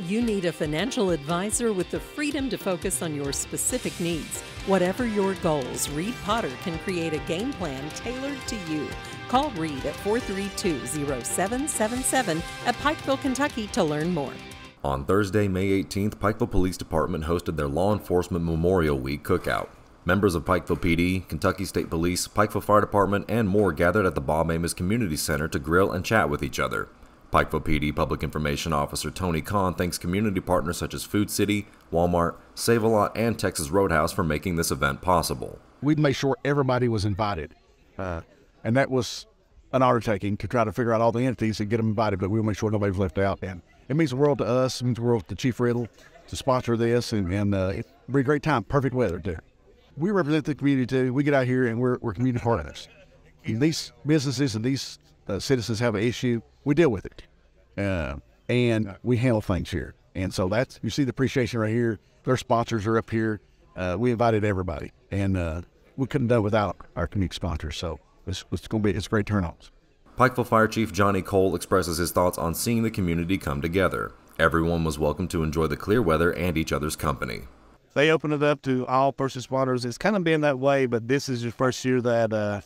You need a financial advisor with the freedom to focus on your specific needs. Whatever your goals, Reed Potter can create a game plan tailored to you. Call Reed at 432 0777 at Pikeville, Kentucky to learn more. On Thursday, May 18th, Pikeville Police Department hosted their Law Enforcement Memorial Week cookout. Members of Pikeville PD, Kentucky State Police, Pikeville Fire Department, and more gathered at the Bob Amos Community Center to grill and chat with each other. Pikeville PD Public Information Officer Tony Kahn thanks community partners such as Food City, Walmart, Save a Lot, and Texas Roadhouse for making this event possible. We made sure everybody was invited, uh, and that was an undertaking to try to figure out all the entities and get them invited, but we'll make sure nobody was left out. And it means the world to us, it means the world to Chief Riddle to sponsor this, and, and uh, it'll be a great time, perfect weather too we represent the community too. We get out here and we're, we're community partners. And these businesses and these uh, citizens have an issue, we deal with it. Uh, and we handle things here. And so that's, you see the appreciation right here. Their sponsors are up here. Uh, we invited everybody. And uh, we couldn't do it without our community sponsors. So it's, it's going to be, it's great turnouts. Pikeville Fire Chief Johnny Cole expresses his thoughts on seeing the community come together. Everyone was welcome to enjoy the clear weather and each other's company they open it up to all first responders. It's kind of been that way, but this is the first year that uh,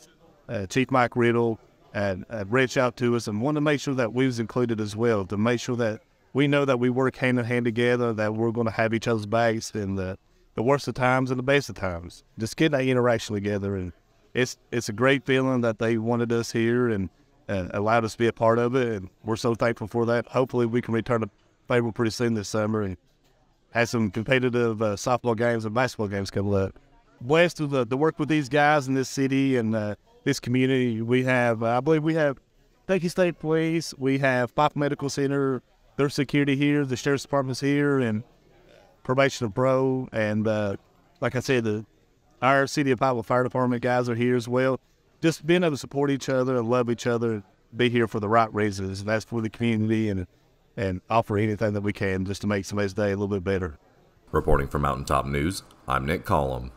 uh, Chief Mike Riddle had, had, reached out to us and wanted to make sure that we was included as well, to make sure that we know that we work hand in hand together, that we're going to have each other's backs in the, the worst of times and the best of times. Just getting that interaction together. And it's, it's a great feeling that they wanted us here and uh, allowed us to be a part of it. And we're so thankful for that. Hopefully we can return to favor pretty soon this summer and have some competitive uh, softball games and basketball games coming up. Blessed to, the, to work with these guys in this city and uh, this community. We have, uh, I believe, we have Kentucky State Police, we have Pop Medical Center, their security here, the sheriff's department's here, and probation of pro, and uh, like I said, the our city of Pikeville Fire Department guys are here as well. Just being able to support each other and love each other, be here for the right reasons. And that's for the community and and offer anything that we can just to make somebody's day a little bit better. Reporting for Mountaintop News, I'm Nick Collum.